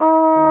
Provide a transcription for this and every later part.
嗯。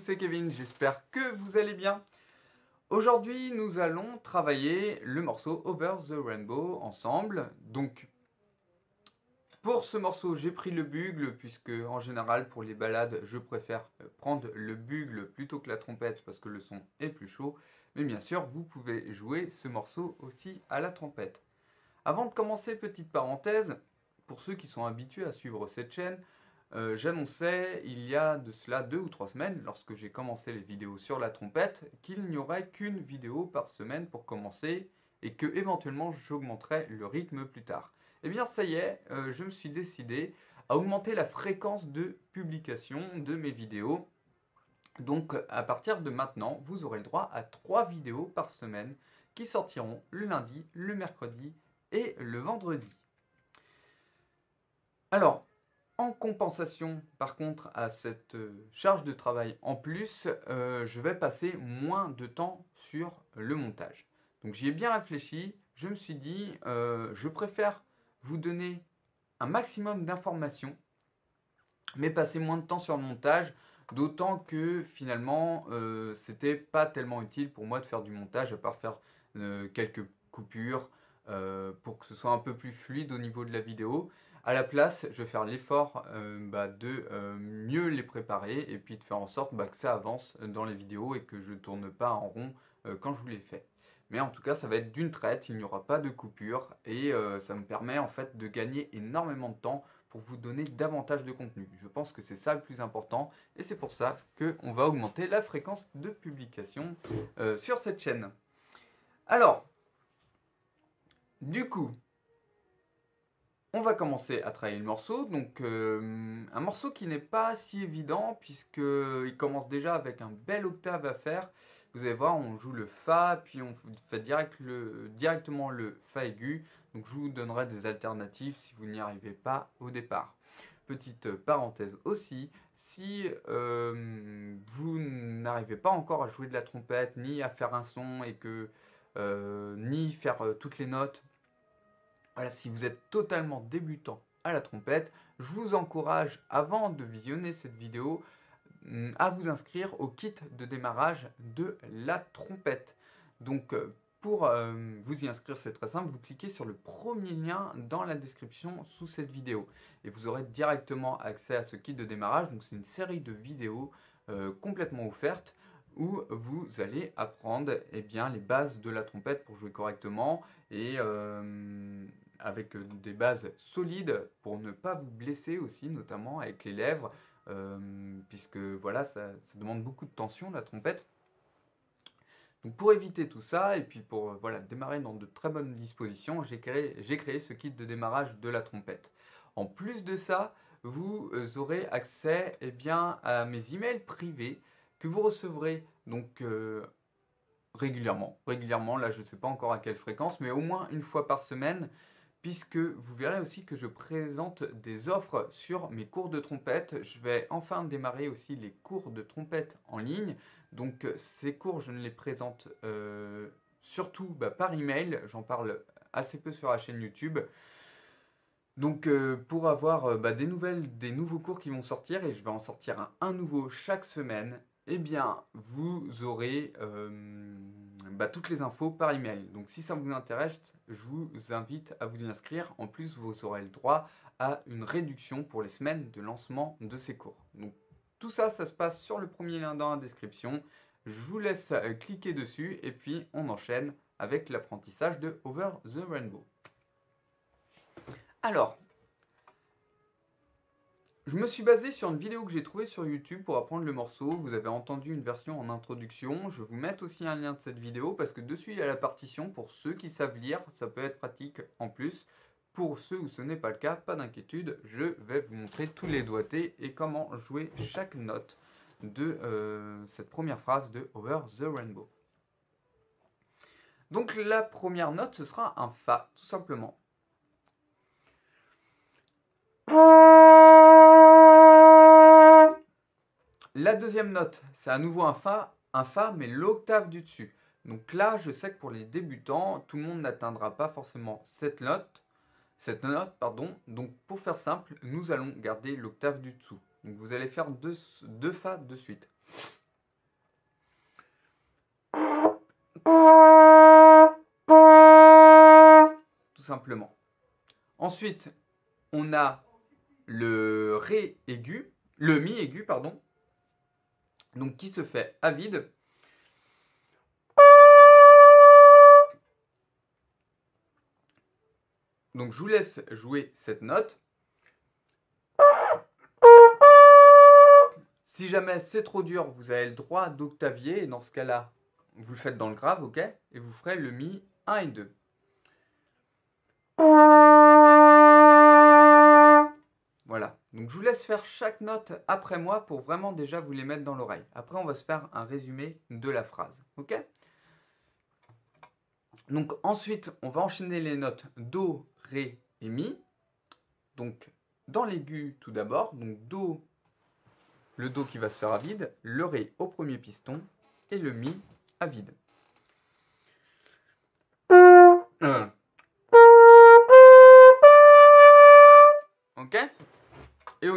C'est Kevin, j'espère que vous allez bien. Aujourd'hui, nous allons travailler le morceau Over the Rainbow ensemble. Donc, pour ce morceau, j'ai pris le bugle, puisque en général, pour les balades, je préfère prendre le bugle plutôt que la trompette, parce que le son est plus chaud. Mais bien sûr, vous pouvez jouer ce morceau aussi à la trompette. Avant de commencer, petite parenthèse, pour ceux qui sont habitués à suivre cette chaîne, euh, j'annonçais il y a de cela deux ou trois semaines, lorsque j'ai commencé les vidéos sur la trompette, qu'il n'y aurait qu'une vidéo par semaine pour commencer et que éventuellement j'augmenterais le rythme plus tard. Eh bien ça y est, euh, je me suis décidé à augmenter la fréquence de publication de mes vidéos. Donc à partir de maintenant, vous aurez le droit à trois vidéos par semaine qui sortiront le lundi, le mercredi et le vendredi. Alors, en compensation, par contre, à cette euh, charge de travail en plus, euh, je vais passer moins de temps sur le montage. Donc j'y ai bien réfléchi, je me suis dit, euh, je préfère vous donner un maximum d'informations, mais passer moins de temps sur le montage, d'autant que finalement, c'était pas tellement utile pour moi de faire du montage, à part faire quelques coupures, pour que ce soit un peu plus fluide au niveau de la vidéo. À la place, je vais faire l'effort euh, bah, de euh, mieux les préparer et puis de faire en sorte bah, que ça avance dans les vidéos et que je ne tourne pas en rond euh, quand je vous les fais. Mais en tout cas, ça va être d'une traite, il n'y aura pas de coupure et ça me permet en fait de gagner énormément de temps pour vous donner davantage de contenu. Je pense que c'est ça le plus important et c'est pour ça qu'on va augmenter la fréquence de publication sur cette chaîne. Alors, du coup, on va commencer à travailler le morceau. Donc euh, un morceau qui n'est pas si évident puisqu'il commence déjà avec un bel octave à faire. Vous allez voir, on joue le Fa, puis on fait directement le Fa aigu. Donc je vous donnerai des alternatives si vous n'y arrivez pas au départ. Petite parenthèse aussi, si euh, vous n'arrivez pas encore à jouer de la trompette, ni à faire un son, et que euh, ni faire toutes les notes, voilà, si vous êtes totalement débutant à la trompette, je vous encourage, avant de visionner cette vidéo, mm, à vous inscrire au kit de démarrage de la trompette. Donc, euh, pour euh, vous y inscrire, c'est très simple, vous cliquez sur le premier lien dans la description sous cette vidéo. Et vous aurez directement accès à ce kit de démarrage. Donc, c'est une série de vidéos euh, complètement offertes où vous allez apprendre eh bien, les bases de la trompette pour jouer correctement et avec euh, des bases solides pour ne pas vous blesser aussi, notamment avec les lèvres, euh, puisque voilà, ça, demande beaucoup de tension, la trompette. Donc pour éviter tout ça, et puis pour euh, voilà, démarrer dans de très bonnes dispositions, j'ai créé, créé ce kit de démarrage de la trompette. En plus de ça, vous aurez accès eh bien, à mes emails privés que vous recevrez donc régulièrement. Régulièrement, là je ne sais pas encore à quelle fréquence, mais au moins une fois par semaine, puisque vous verrez aussi que je présente des offres sur mes cours de trompette. Je vais enfin démarrer aussi les cours de trompette en ligne. Donc ces cours, je ne les présente euh, surtout bah, par email. J'en parle assez peu sur la chaîne YouTube. Donc euh, pour avoir euh, bah, des nouvelles, des nouveaux cours qui vont sortir, et je vais en sortir un nouveau chaque semaine, eh bien, vous aurez euh, bah, toutes les infos par email. Donc, si ça vous intéresse, je vous invite à vous inscrire. En plus, vous aurez le droit à une réduction pour les semaines de lancement de ces cours. Donc, tout ça, ça se passe sur le premier lien dans la description. Je vous laisse euh, cliquer dessus et puis on enchaîne avec l'apprentissage de Over the Rainbow. Alors, je me suis basé sur une vidéo que j'ai trouvée sur YouTube pour apprendre le morceau. Vous avez entendu une version en introduction. Je vais vous mettre aussi un lien de cette vidéo parce que dessus il y a la partition pour ceux qui savent lire. Ça peut être pratique en plus pour ceux où ce n'est pas le cas, pas d'inquiétude, je vais vous montrer tous les doigtés et comment jouer chaque note de euh, cette première phrase de Over the Rainbow. Donc la première note, ce sera un Fa, tout simplement. La deuxième note, c'est à nouveau un Fa, un Fa, mais l'octave du dessus. Donc là, je sais que pour les débutants, tout le monde n'atteindra pas forcément cette note, cette note, pardon. Donc pour faire simple, nous allons garder l'octave du dessous. Donc vous allez faire deux, deux Fa de suite. Tout simplement. Ensuite, on a le Ré aigu, le Mi aigu, pardon, donc qui se fait à vide. Donc je vous laisse jouer cette note. Si jamais c'est trop dur, vous avez le droit d'octavier. Et dans ce cas-là, vous le faites dans le grave, ok? Et vous ferez le Mi 1 et 2. Voilà. Donc je vous laisse faire chaque note après moi pour vraiment déjà vous les mettre dans l'oreille. Après, on va se faire un résumé de la phrase. Ok? Donc ensuite, on va enchaîner les notes Do, Ré et Mi. Donc dans l'aigu tout d'abord. Donc Do, le Do qui va se faire à vide, le Ré au premier piston et le Mi à vide.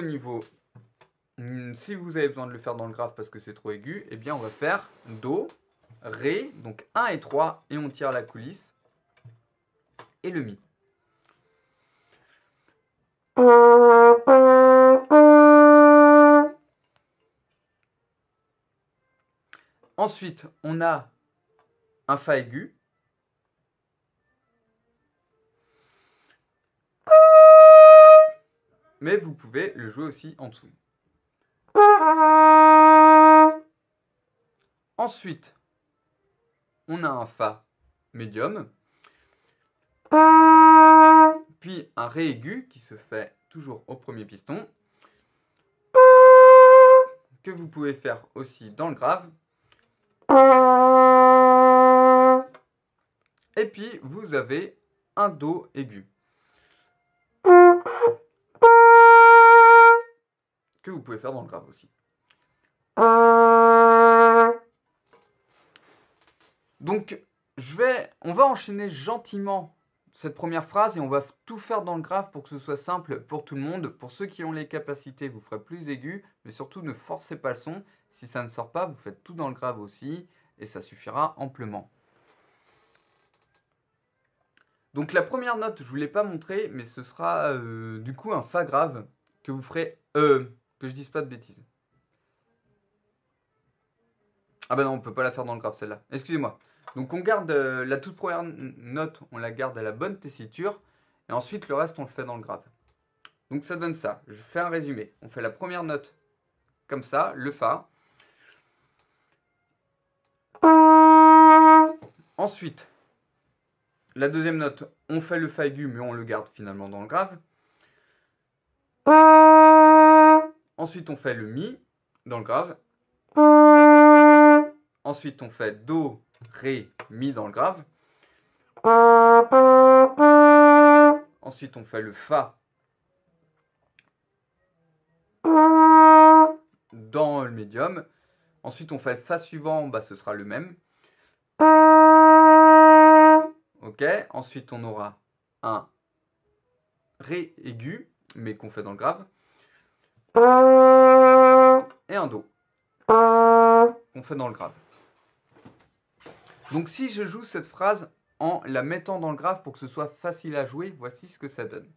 Niveau, hmm, si vous avez besoin de le faire dans le grave parce que c'est trop aigu, eh bien on va faire Do, Ré, donc 1 et 3, et on tire la coulisse, et le Mi. Ensuite, on a un Fa aigu, mais vous pouvez le jouer aussi en dessous. Ensuite, on a un Fa médium, puis un Ré aigu qui se fait toujours au premier piston, que vous pouvez faire aussi dans le grave. Et puis, vous avez un Do aigu. Que vous pouvez faire dans le grave aussi. Donc, je vais, on va enchaîner gentiment cette première phrase et on va tout faire dans le grave pour que ce soit simple pour tout le monde. Pour ceux qui ont les capacités, vous ferez plus aigu, mais surtout ne forcez pas le son. Si ça ne sort pas, vous faites tout dans le grave aussi et ça suffira amplement. Donc la première note, je ne vous l'ai pas montré, mais ce sera euh, du coup un Fa grave que vous ferez euh, que je dise pas de bêtises. Ah bah non, on peut pas la faire dans le grave celle-là. Excusez-moi. Donc on garde euh, la toute première note, on la garde à la bonne tessiture. Et ensuite le reste on le fait dans le grave. Donc ça donne ça. Je fais un résumé. On fait la première note comme ça, le Fa. Ensuite, la deuxième note, on fait le Fa aigu mais on le garde finalement dans le grave. Ensuite, on fait le Mi dans le grave. Ensuite, on fait Do, Ré, Mi dans le grave. Ensuite, on fait le Fa dans le médium. Ensuite, on fait Fa suivant, bah, ce sera le même. Ok, ensuite on aura un Ré aigu, mais qu'on fait dans le grave et un Do. On fait dans le grave. Donc si je joue cette phrase en la mettant dans le grave pour que ce soit facile à jouer, voici ce que ça donne.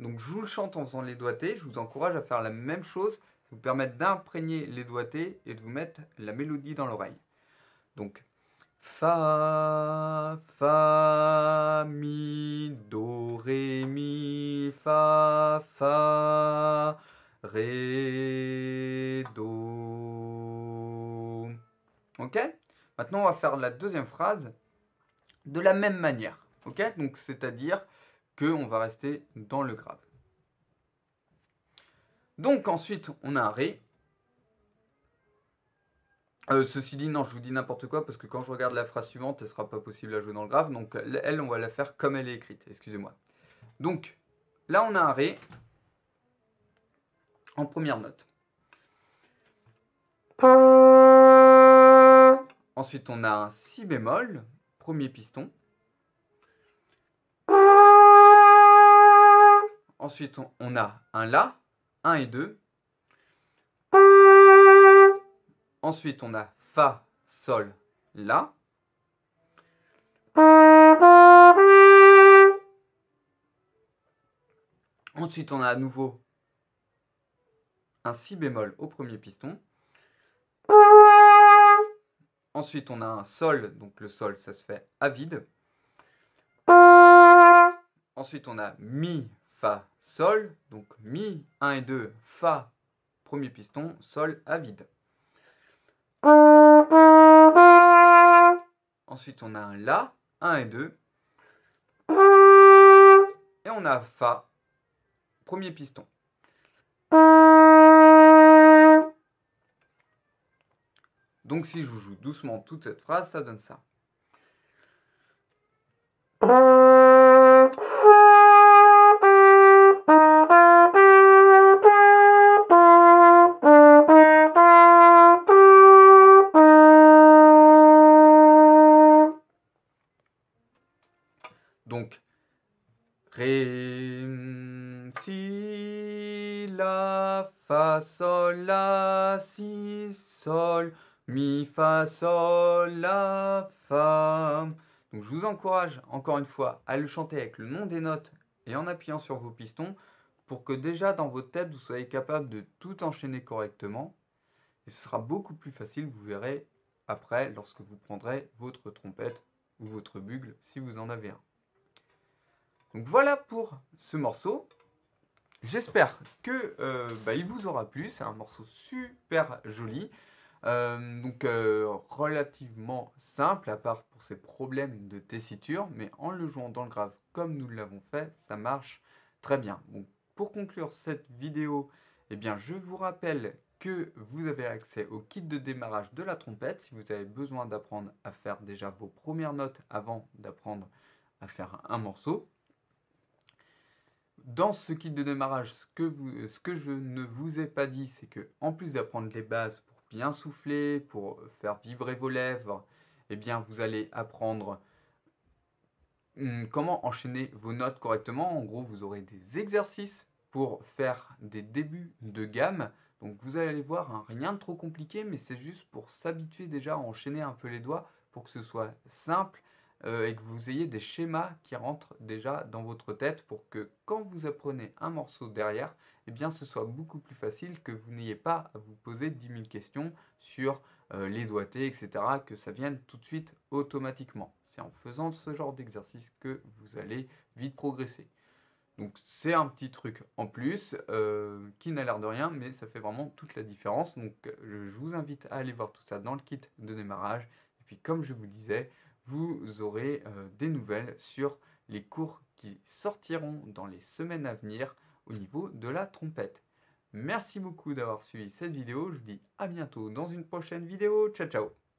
Donc je vous le chante en faisant les doigtés, je vous encourage à faire la même chose, vous permettre d'imprégner les doigtés et de vous mettre la mélodie dans l'oreille. Donc Fa, Fa, Mi, Do, Ré, Mi, Fa, Fa, Ré, Do. Ok? Maintenant on va faire la deuxième phrase de la même manière. Ok? Donc c'est-à-dire qu'on va rester dans le grave. Donc, ensuite, on a un ré. Euh, ceci dit, non, je vous dis n'importe quoi parce que quand je regarde la phrase suivante, elle ne sera pas possible à jouer dans le grave. Donc, elle, on va la faire comme elle est écrite. Excusez-moi. Donc, là, on a un Ré en première note. Ensuite, on a un Si bémol, premier piston. Ensuite, on a un La, 1 et 2. Ensuite, on a Fa, Sol, La. Ensuite, on a à nouveau un Si bémol au premier piston. Ensuite, on a un Sol, donc le Sol, ça se fait à vide. Ensuite, on a Mi, Fa, Sol, donc Mi, 1 et 2, Fa, premier piston, Sol à vide. Ensuite, on a un La, 1 et 2. Et on a Fa, premier piston. Donc si je vous joue doucement toute cette phrase, ça donne ça. Donc, Ré, Si, La, Fa, Sol, La, Si, Sol, Mi, Fa, Sol, La, Fa. Donc je vous encourage encore une fois à le chanter avec le nom des notes et en appuyant sur vos pistons pour que déjà dans votre tête vous soyez capable de tout enchaîner correctement. Et ce sera beaucoup plus facile, vous verrez après lorsque vous prendrez votre trompette ou votre bugle si vous en avez un. Donc voilà pour ce morceau. J'espère que euh, bah, vous aura plu. C'est un morceau super joli. Euh, donc euh, relativement simple à part pour ces problèmes de tessiture. Mais en le jouant dans le grave comme nous l'avons fait, ça marche très bien. Pour conclure cette vidéo, eh bien, je vous rappelle que vous avez accès au kit de démarrage de la trompette si vous avez besoin d'apprendre à faire déjà vos premières notes avant d'apprendre à faire un morceau. Dans ce kit de démarrage, ce que, je ne vous ai pas dit, c'est que en plus d'apprendre les bases pour bien souffler, pour faire vibrer vos lèvres, eh bien vous allez apprendre hum, comment enchaîner vos notes correctement. En gros, vous aurez des exercices pour faire des débuts de gamme. Donc vous allez voir, hein, rien de trop compliqué, mais c'est juste pour s'habituer déjà à enchaîner un peu les doigts pour que ce soit simple euh, et que vous ayez des schémas qui rentrent déjà dans votre tête pour que quand vous apprenez un morceau derrière, eh bien ce soit beaucoup plus facile que vous n'ayez pas à vous poser 10 000 questions sur euh, les doigtés, etc., que ça vienne tout de suite automatiquement. C'est en faisant ce genre d'exercice que vous allez vite progresser. Donc c'est un petit truc en plus euh, qui n'a l'air de rien, mais ça fait vraiment toute la différence. Donc je vous invite à aller voir tout ça dans le kit de démarrage. Et puis comme je vous disais, vous aurez euh, des nouvelles sur les cours qui sortiront dans les semaines à venir au niveau de la trompette. Merci beaucoup d'avoir suivi cette vidéo, je vous dis à bientôt dans une prochaine vidéo, ciao ciao